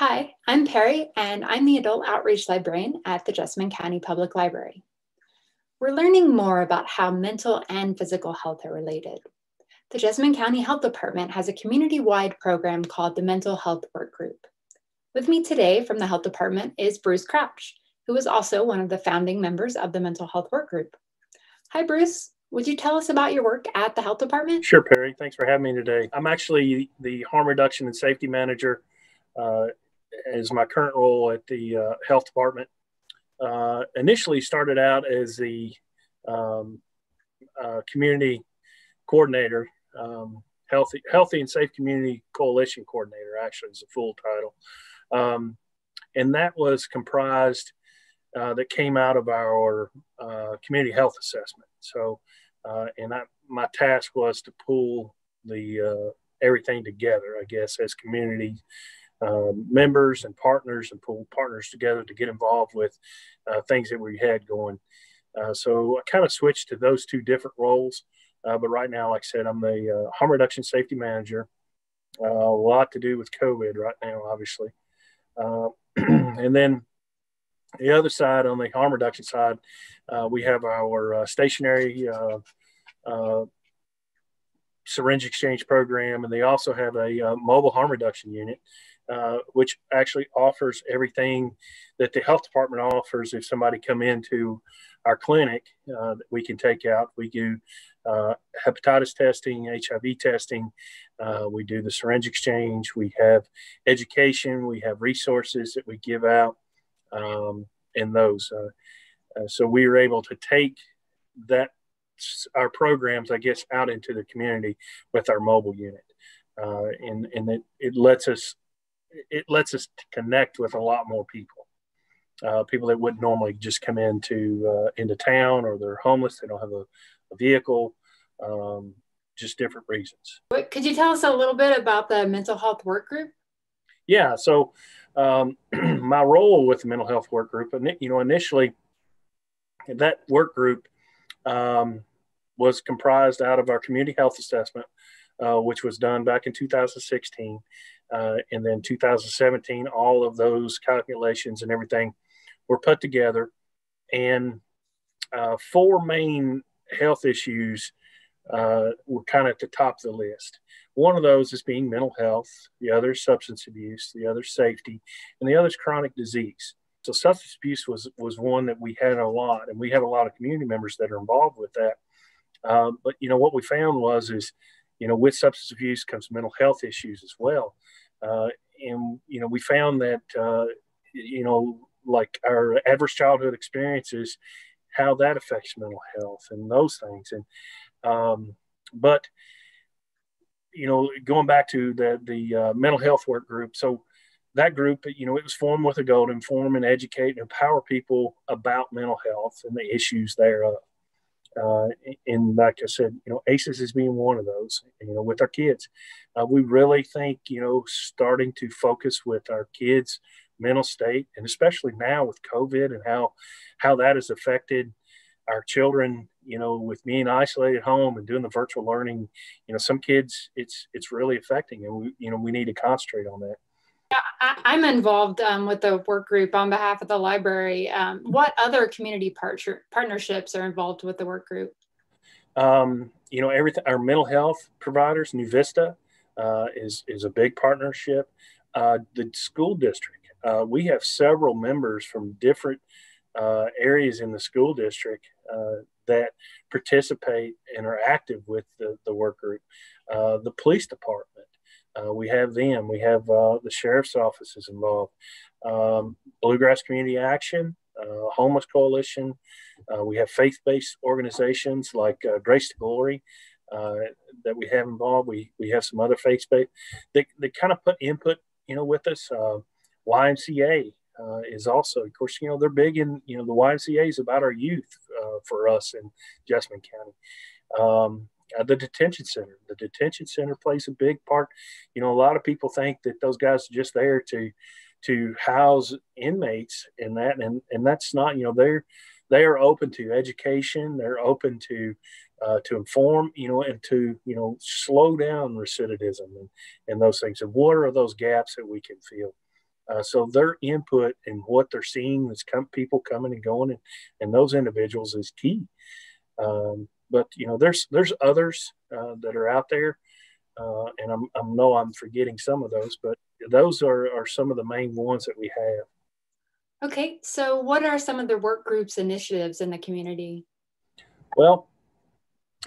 Hi, I'm Perry, and I'm the Adult Outreach Librarian at the Jessamine County Public Library. We're learning more about how mental and physical health are related. The Jessamine County Health Department has a community-wide program called the Mental Health Work Group. With me today from the Health Department is Bruce Crouch, who is also one of the founding members of the Mental Health Work Group. Hi, Bruce. Would you tell us about your work at the Health Department? Sure, Perry. Thanks for having me today. I'm actually the Harm Reduction and Safety Manager uh, as my current role at the uh, Health Department. Uh, initially started out as the um, uh, community coordinator, um, healthy, healthy and safe community coalition coordinator. Actually, is a full title, um, and that was comprised uh, that came out of our uh, community health assessment. So, uh, and I, my task was to pull the everything together, I guess, as community um, members and partners, and pull partners together to get involved with uh, things that we had going. Uh, so I kind of switched to those two different roles. but right now, like I said, I'm the harm reduction safety manager. a lot to do with COVID right now, obviously. and then the other side, on the harm reduction side, uh, we have our uh, stationary uh, uh syringe exchange program, and they also have a uh, mobile harm reduction unit, uh, which actually offers everything that the health department offers. If somebody come into our clinic, that we can take out. We do hepatitis testing, HIV testing. we do the syringe exchange. We have education. We have resources that we give out um, in those. Uh, uh, so we were able to take that our programs, I guess, out into the community with our mobile unit, uh, and and it, it lets us it lets us connect with a lot more people. Uh, people that wouldn't normally just come into uh, into town or they're homeless, they don't have a, a vehicle, um, just different reasons. What, could you tell us a little bit about the mental health work group? Yeah, so um, my role with the mental health work group, you know, initially that work group um, was comprised out of our community health assessment, uh, which was done back in 2016. Uh, and then 2017, all of those calculations and everything were put together. And uh, four main health issues uh, were kind of at the top of the list. One of those is being mental health, the other is substance abuse, the other is safety, and the other is chronic disease. So substance abuse was was one that we had a lot, and we have a lot of community members that are involved with that. Um, but you know what we found was is, you know, with substance abuse comes mental health issues as well, uh, and you know we found that uh, you know like our adverse childhood experiences, how that affects mental health and those things, and um, but you know, going back to the the uh, mental health work group. So that group, you know, it was formed with a goal to inform and educate and empower people about mental health and the issues thereof. Uh, and like I said, you know, ACEs is being one of those. You know, with our kids, uh, we really think you know starting to focus with our kids' mental state, and especially now with COVID and how how that has affected our children you know with being isolated at home and doing the virtual learning you know some kids it's it's really affecting and we you know we need to concentrate on that I, am involved um, with the work group on behalf of the library. Um, what other community part- partnerships are involved with the work group? Um, you know, everything. Our mental health providers, New Vista, uh, is is a big partnership. Uh, the school district, uh, we have several members from different uh, areas in the school district uh, that participate and are active with the, the work group. Uh, the police department, uh, we have them. We have uh, the sheriff's offices involved. Um, Bluegrass Community Action, uh, Homeless Coalition. Uh, we have faith-based organizations like Grace to Glory that we have involved. We we have some other faith-based. They they kind of put input, you know, with us. YMCA uh, is also, of course, you know, they're big in, you know, the YMCA is about our youth uh, for us in Jessamine County. Um, uh, the detention center, the detention center plays a big part. You know, a lot of people think that those guys are just there to, to house inmates and that, and, and that's not, you know, they're, they are open to education. They're open to, uh, to inform, you know, and to, you know, slow down recidivism and, and those things. And what are those gaps that we can fill? Uh, so their input and what they're seeing is come, people coming and going, and, and those individuals is key. Um, but you know, there's there's others uh, that are out there, uh, and I'm, I know I'm forgetting some of those, but those are are some of the main ones that we have. Okay, so what are some of the work groups initiatives in the community? Well,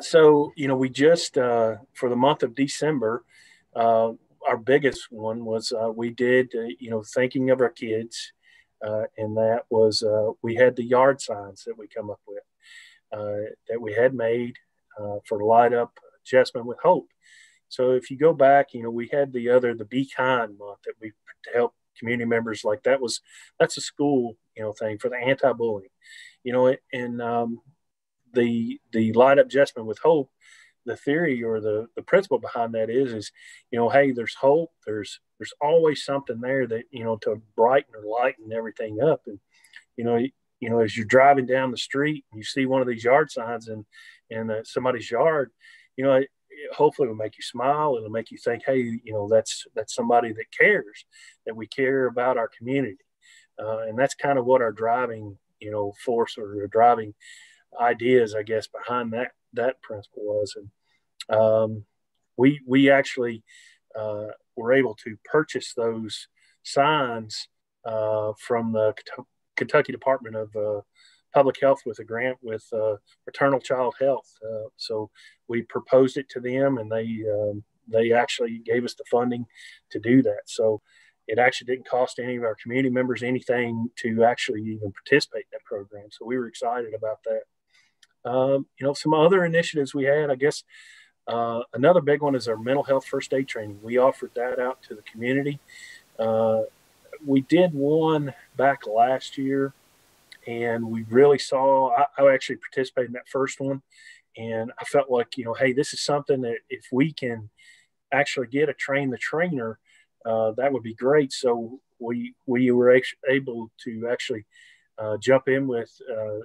so you know, we just uh, for the month of December, uh, our biggest one was uh, we did uh, you know thinking of our kids, uh, and that was uh, we had the yard signs that we come up with that we had made for light up Jessamine with hope. So if you go back, you know we had the other the Be Kind month that we help community members like that was that's a school you know thing for the anti-bullying, you know, and um, the the light up Jessamine with hope the theory or the the principle behind that is is you know hey there's hope. There's there's always something there that you know to brighten or lighten everything up. And you know you know as you're driving down the street and you see one of these yard signs in in uh, somebody's yard you know it, it hopefully will make you smile it'll make you think hey you know that's that's somebody that cares that we care about our community uh, and that's kind of what our driving you know force or driving ideas, I guess, behind that that principle was. And um, we we actually uh, were able to purchase those signs uh, from the Kentucky Department of uh, Public Health with a grant with uh, Maternal Child Health. Uh, so we proposed it to them, and they um, they actually gave us the funding to do that. So it actually didn't cost any of our community members anything to actually even participate in that program. So we were excited about that. Um, you know, some other initiatives we had, I guess, uh, another big one is our mental health first aid training. We offered that out to the community. Uh, we did one back last year, and we really saw. I, I, actually participated in that first one, and I felt like you know, hey, this is something that if we can actually get a train the trainer, uh, that would be great. So we we were able to actually uh, jump in with uh,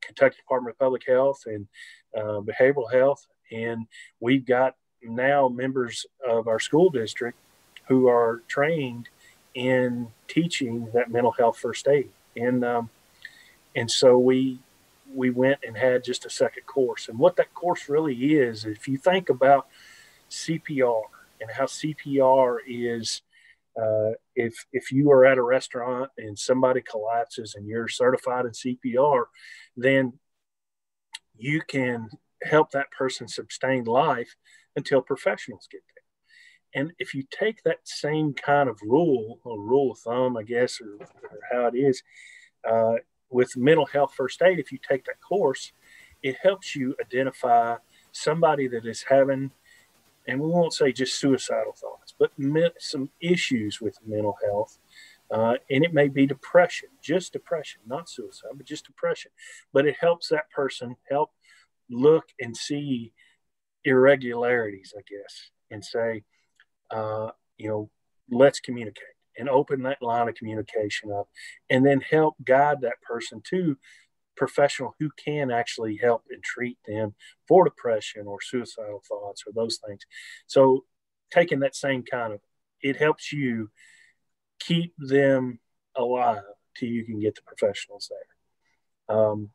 Kentucky Department of Public Health and uh, Behavioral Health. And we've got now members of our school district who are trained in teaching that mental health first aid. And um, and so we we went and had just a second course. And what that course really is, if you think about CPR and how CPR is uh, if if you are at a restaurant and somebody collapses and you're certified in CPR, then you can help that person sustain life until professionals get there. And if you take that same kind of rule, or rule of thumb, I guess, or, or how it is, uh, with mental health first aid, if you take that course, it helps you identify somebody that is having and we won't say just suicidal thoughts, but some issues with mental health. Uh, and it may be depression, just depression, not suicide, but just depression. But it helps that person help look and see irregularities, I guess, and say, uh, you know, let's communicate and open that line of communication up and then help guide that person to professional who can actually help and treat them for depression or suicidal thoughts or those things. So, taking that same kind of, it helps you keep them alive till you can get the professionals there. Um,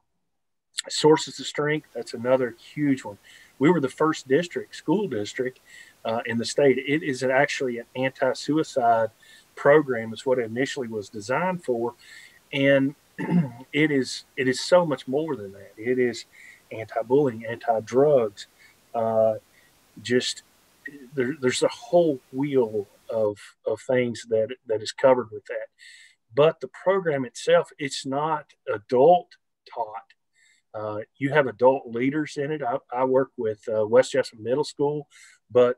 sources of strength, that's another huge one. We were the first district, school district uh, in the state. It is actually an anti suicide program, is what it initially was designed for. And it is it is so much more than that. It is anti-bullying, anti-drugs, uh, just there, there's a whole wheel of of things that that is covered with that. But the program itself, it's not adult taught. Uh, you have adult leaders in it. I, I work with uh, West Jessamine Middle School, but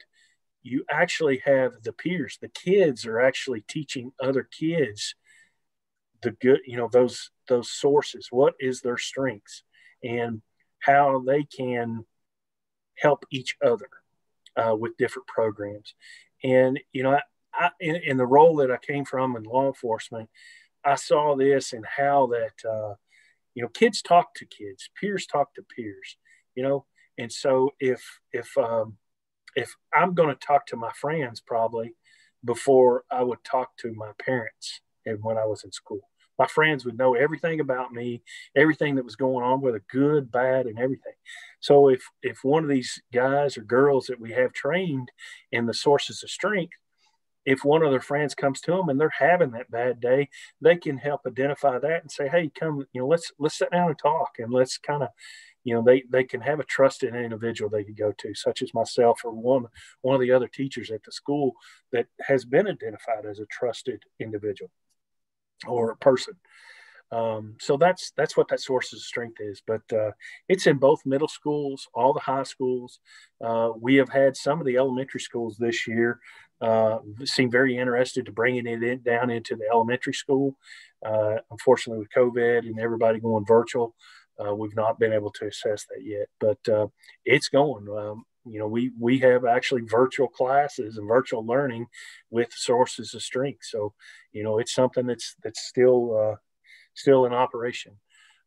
you actually have the peers. The kids are actually teaching other kids the good you know those those sources what is their strengths and how they can help each other uh, with different programs and you know I, I, in, in, the role that i came from in law enforcement i saw this and how that uh, you know kids talk to kids peers talk to peers you know and so if if um, if i'm going to talk to my friends probably before I would talk to my parents and when I was in school. My friends would know everything about me, everything that was going on, whether good, bad, and everything. So if if one of these guys or girls that we have trained in the sources of strength, if one of their friends comes to them and they're having that bad day, they can help identify that and say, "Hey, come, you know, let's let's sit down and talk, and let's kind of you know they they can have a trusted individual they could go to such as myself or one one of the other teachers at the school that has been identified as a trusted individual or a person. Um, so that's that's what that source of strength is but uh, it's in both middle schools all the high schools. Uh, we have had some of the elementary schools this year uh, seem very interested to bringing it in, down into the elementary school uh, unfortunately with covid and everybody going virtual uh, we've not been able to assess that yet, but uh, it's going. Um, you know, we we have actually virtual classes and virtual learning with sources of strength. So, you know, it's something that's that's still uh, still in operation.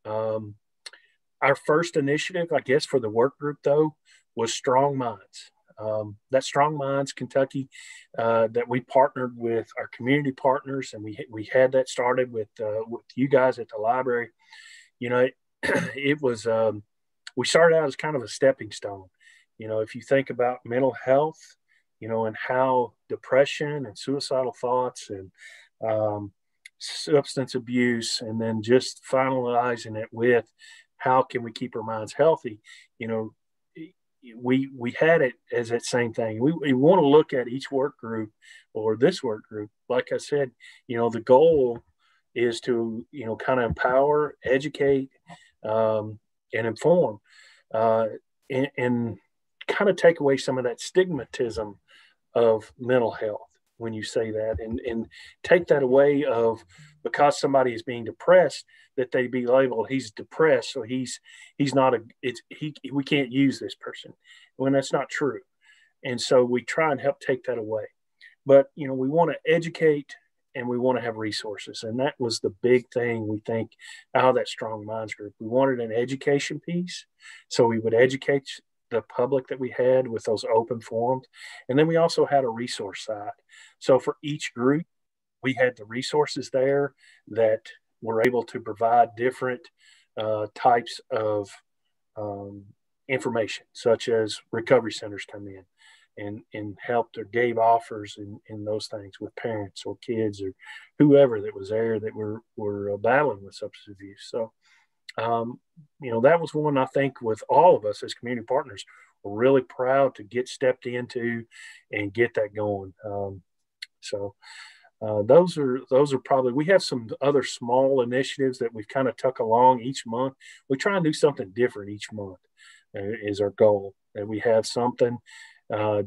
Um, our first initiative, I guess, for the work group though, was Strong Minds. Um, that Strong Minds Kentucky uh, that we partnered with our community partners, and we we had that started with uh, with you guys at the library. You know, it was um, we started out as kind of a stepping stone. You know, if you think about mental health, you know, and how depression and suicidal thoughts and um, substance abuse, and then just finalizing it with how can we keep our minds healthy, you know, we we had it as that same thing. We, we want to look at each work group or this work group. Like I said, you know, the goal is to you know kind of empower, educate, um, and inform uh, and, and kind of take away some of that stigmatism of mental health when you say that and, and take that away of because somebody is being depressed that they be labeled he's depressed so he's he's not a it's he we can't use this person when that's not true. And so we try and help take that away. But you know we want to educate and we want to have resources. And that was the big thing we think out of that Strong Minds group. We wanted an education piece. So we would educate the public that we had with those open forums. And then we also had a resource side. So for each group, we had the resources there that were able to provide different uh, types of um, information, such as recovery centers come in and and helped or gave offers in, in those things with parents or kids or whoever that was there that were were uh, battling with substance abuse. So, um, you know, that was one I think with all of us as community partners, we're really proud to get stepped into and get that going. Um, so. Uh, those are those are probably we have some other small initiatives that we've kind of tuck along each month. We try and do something different each month uh, is our goal. And we have something uh,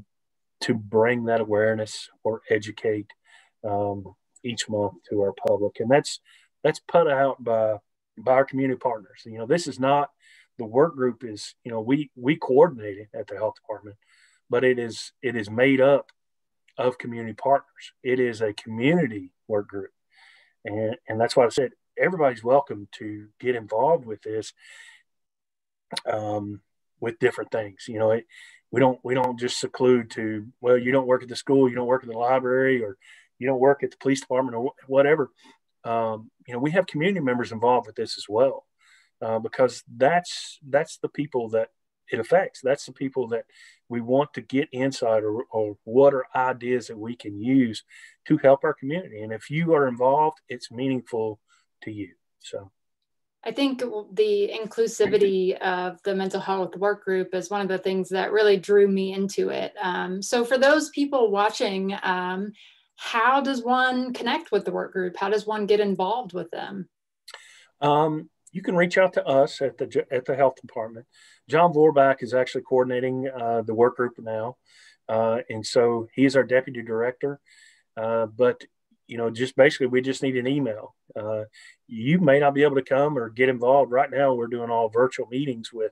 to bring that awareness or educate um, each month to our public, and that's that's put out by by our community partners. You know, this is not the work group is you know we we coordinate it at the health department, but it is it is made up of community partners. It is a community work group, and and that's why I said everybody's welcome to get involved with this um, with different things. You know, it, we don't we don't just seclude to well you don't work at the school you don't work at the library or you don't work at the police department or whatever. Um, you know we have community members involved with this as well uh, because that's that's the people that it affects. That's the people that we want to get insight or, or what are ideas that we can use to help our community. And if you are involved it's meaningful to you. So I think the inclusivity of the mental health work group is one of the things that really drew me into it. Um, so, for those people watching, um, how does one connect with the work group? How does one get involved with them? Um, you can reach out to us at the at the health department. John Vorback is actually coordinating uh, the work group now, uh, and so he's our deputy director. Uh, but you know, just basically we just need an email. Uh, you may not be able to come or get involved right now. We're doing all virtual meetings with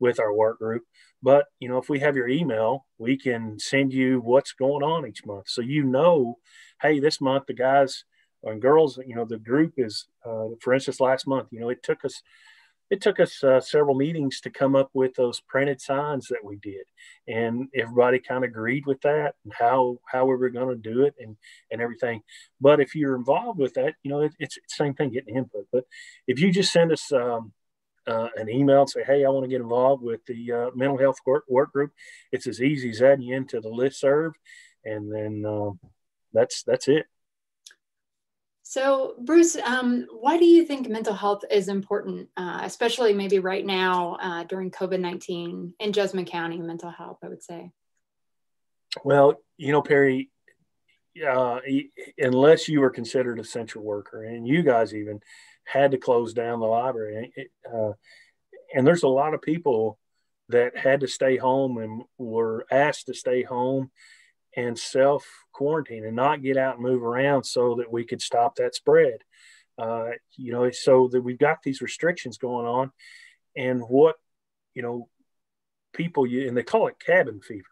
with our work group, but you know, if we have your email, we can send you what's going on each month, so you know, hey, this month the guys and girls, you know, the group is, uh, for instance, last month, you know, it took us it took us uh, several meetings to come up with those printed signs that we did, and everybody kind of agreed with that and how how we were going to do it and and everything. But if you're involved with that, you know it, it's the same thing getting input. But if you just send us um, uh, an email and say, "Hey, I want to get involved with the uh, mental health work, work group," it's as easy as adding you into the list serve, and then um, that's that's it. So, Bruce, um, why do you think mental health is important, uh, especially maybe right now uh, during COVID 19 in Jessamine County mental health, I would say? Well, you know, Perry, uh, unless you were considered a essential worker, and you guys even had to close down the library, uh, and there's a lot of people that had to stay home and were asked to stay home and self quarantine and not get out and move around so that we could stop that spread. Uh, you know, so that we've got these restrictions going on, and what you know, people you and they call it cabin fever.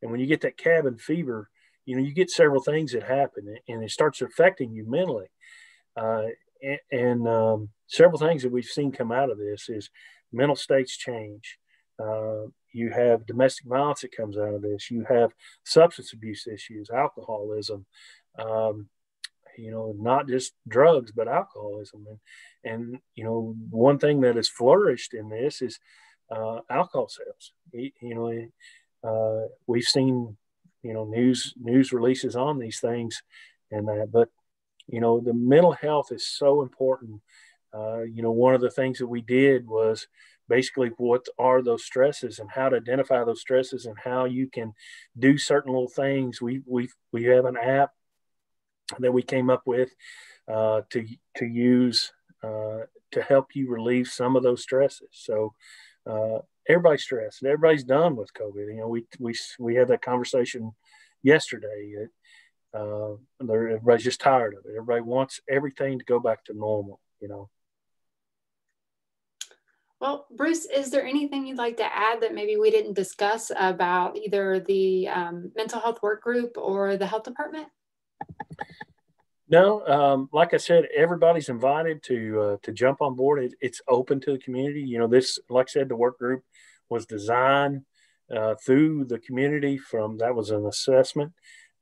And when you get that cabin fever, you know, you get several things that happen, and it starts affecting you mentally. Uh, and, and um, several things that we've seen come out of this is mental states change. Uh, you have domestic violence that comes out of this. You have substance abuse issues, alcoholism, um, you know, not just drugs, but alcoholism. And, and, you know, one thing that has flourished in this is uh, alcohol sales. You, you know, uh, we've seen, you know, news news releases on these things and that, but, you know, the mental health is so important. Uh, you know, one of the things that we did was basically what are those stresses and how to identify those stresses and how you can do certain little things. We we we have an app that we came up with uh, to to use uh, to help you relieve some of those stresses. So uh, everybody's stressed. Everybody's done with COVID. You know, we we we had that conversation yesterday. Uh, everybody's just tired of it. Everybody wants everything to go back to normal. You know. Well, Bruce, is there anything you'd like to add that maybe we didn't discuss about either the um, mental health work group or the health department? No, um, like I said, everybody's invited to uh, to jump on board. It, it's open to the community. You know, this, like I said, the work group was designed uh, through the community. From that was an assessment,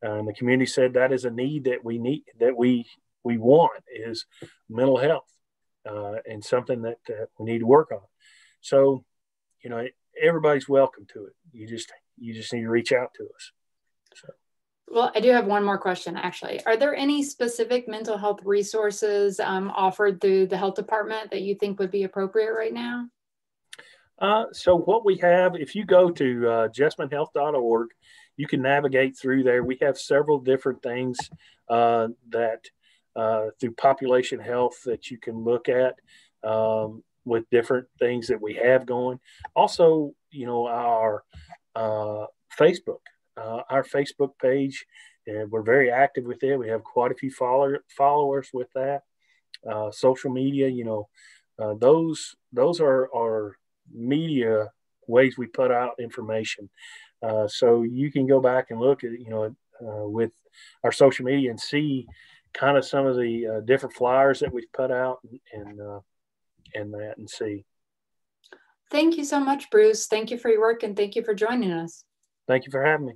uh, and the community said that is a need that we need that we we want is mental health uh, and something that uh, we need to work on. So, you know, everybody's welcome to it. You just you just need to reach out to us. So. Well, I do have one more question actually. Are there any specific mental health resources um, offered through the health department that you think would be appropriate right now? Uh, so, what we have, if you go to uh, jessaminehealth.org, you can navigate through there. We have several different things uh, that uh, through population health that you can look at um, with different things that we have going. Also, you know, our uh, Facebook, uh, our Facebook page, and we're very active with it. We have quite a few follower, followers with that. Uh, social media, you know, uh, those those are our media ways we put out information. so you can go back and look at, you know, with our social media and see kind of some of the uh, different flyers that we've put out and and, uh, and that and see. Thank you so much, Bruce. Thank you for your work and thank you for joining us. Thank you for having me.